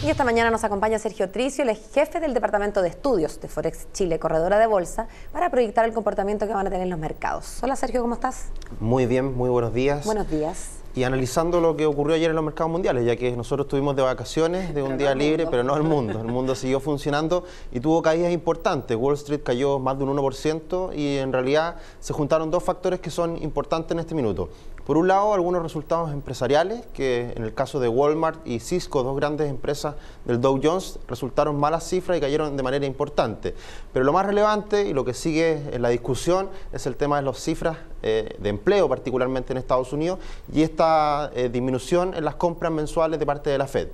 Y esta mañana nos acompaña Sergio Tricio, el jefe del Departamento de Estudios de Forex Chile, corredora de bolsa, para proyectar el comportamiento que van a tener los mercados. Hola Sergio, ¿cómo estás? Muy bien, muy buenos días. Buenos días. Y analizando lo que ocurrió ayer en los mercados mundiales, ya que nosotros estuvimos de vacaciones, de un día libre, pero no el mundo. El mundo siguió funcionando y tuvo caídas importantes. Wall Street cayó más de un 1% y en realidad se juntaron dos factores que son importantes en este minuto. Por un lado, algunos resultados empresariales, que en el caso de Walmart y Cisco, dos grandes empresas del Dow Jones, resultaron malas cifras y cayeron de manera importante. Pero lo más relevante y lo que sigue en la discusión es el tema de las cifras eh, de empleo, particularmente en Estados Unidos, y esta eh, disminución en las compras mensuales de parte de la Fed.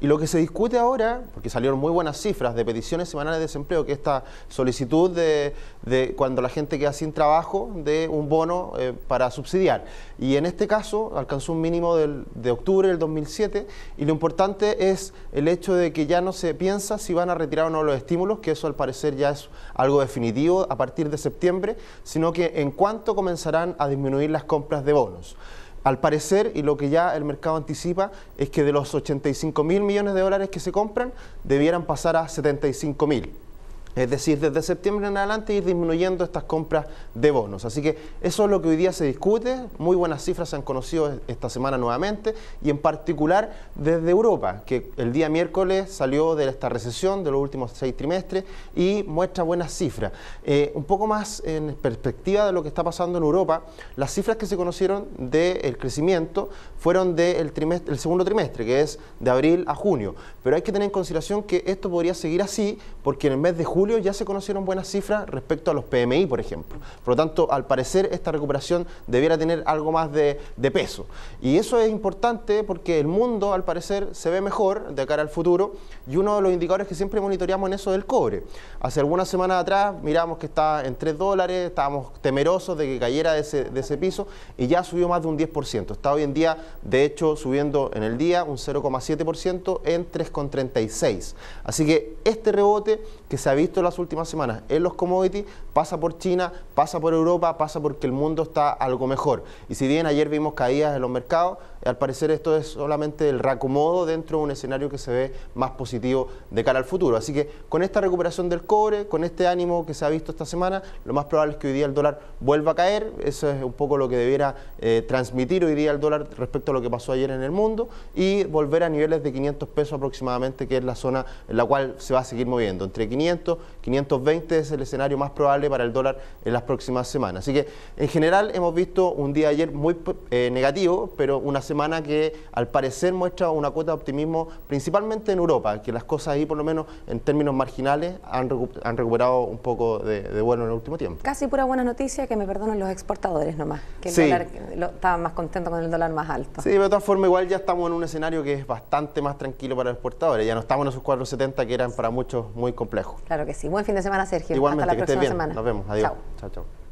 Y lo que se discute ahora, porque salieron muy buenas cifras de peticiones semanales de desempleo, que esta solicitud de, cuando la gente queda sin trabajo de un bono eh, para subsidiar. Y en este caso alcanzó un mínimo de octubre del 2007 y lo importante es el hecho de que ya no se piensa si van a retirar o no los estímulos, que eso al parecer ya es algo definitivo a partir de septiembre, sino que en cuanto comenzarán a disminuir las compras de bonos. Al parecer, y lo que ya el mercado anticipa, es que de los 85 mil millones de dólares que se compran, debieran pasar a 75 mil. Es decir, desde septiembre en adelante ir disminuyendo estas compras de bonos. Así que eso es lo que hoy día se discute. Muy buenas cifras se han conocido esta semana nuevamente y en particular desde Europa, que el día miércoles salió de esta recesión de los últimos seis trimestres y muestra buenas cifras. Eh, un poco más en perspectiva de lo que está pasando en Europa, las cifras que se conocieron del crecimiento fueron del el segundo trimestre, que es de abril a junio. Pero hay que tener en consideración que esto podría seguir así porque en el mes de julio ya se conocieron buenas cifras respecto a los PMI, por ejemplo. Por lo tanto, al parecer, esta recuperación debiera tener algo más de, peso. Y eso es importante porque el mundo, al parecer, se ve mejor de cara al futuro y uno de los indicadores que siempre monitoreamos en eso es el cobre. Hace algunas semanas atrás miramos que está en 3 dólares, estábamos temerosos de que cayera de ese, de ese piso y ya subió más de un 10%. Está hoy en día, de hecho, subiendo en el día un 0,7% en 3,36. Así que este rebote que se ha visto las últimas semanas en los commodities pasa por China, pasa por Europa, pasa porque el mundo está algo mejor. Y si bien ayer vimos caídas en los mercados, al parecer esto es solamente el reacomodo dentro de un escenario que se ve más positivo de cara al futuro. Así que con esta recuperación del cobre, con este ánimo que se ha visto esta semana, lo más probable es que hoy día el dólar vuelva a caer. Eso es un poco lo que debiera eh, transmitir hoy día el dólar respecto a lo que pasó ayer en el mundo y volver a niveles de 500 pesos aproximadamente, que es la zona en la cual se va a seguir moviendo. Entre 500 520 es el escenario más probable para el dólar en las próximas semanas. Así que en general hemos visto un día ayer muy eh, negativo, pero una semana que al parecer muestra una cuota de optimismo principalmente en Europa, que las cosas ahí por lo menos en términos marginales han, recuperado un poco de, bueno en el último tiempo. Casi pura buena noticia que me perdonen los exportadores nomás, que el dólar estaban más contentos con el dólar más alto. Sí, de todas formas igual ya estamos en un escenario que es bastante más tranquilo para los exportadores, ya no estamos en esos 470 que eran para muchos muy complejos. Claro que sí. Buen fin de semana, Sergio. Igualmente, Hasta la próxima semana. Nos vemos. Adiós. Chao, chao.